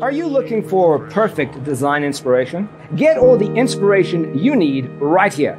Are you looking for perfect design inspiration? Get all the inspiration you need right here.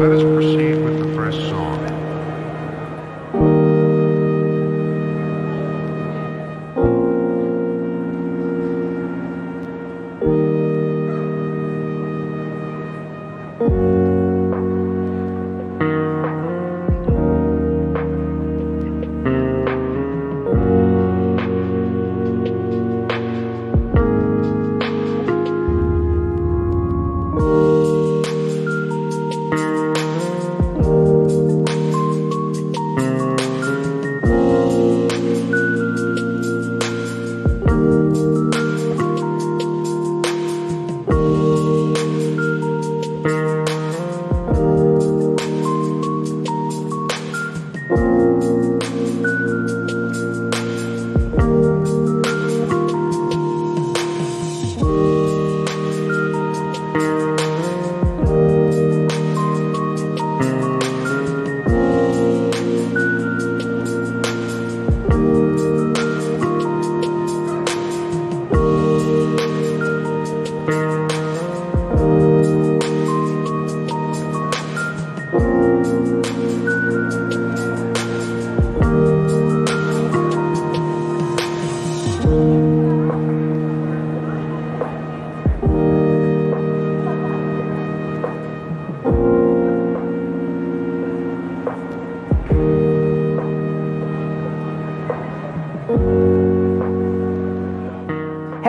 Let us proceed with the first song.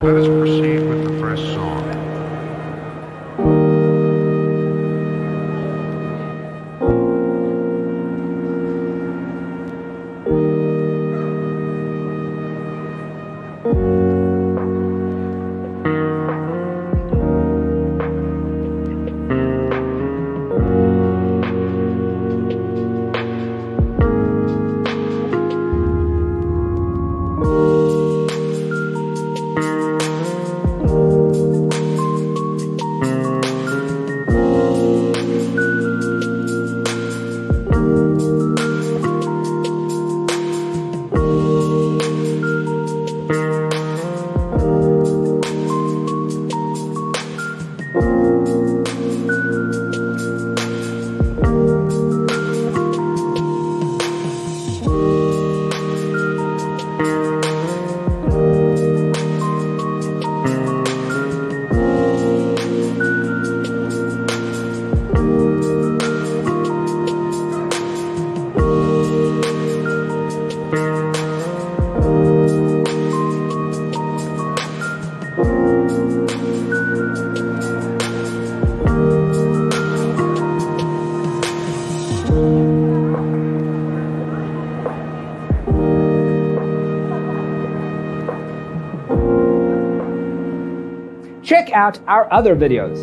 Let us proceed with the first song. Check out our other videos.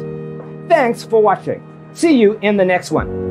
Thanks for watching. See you in the next one.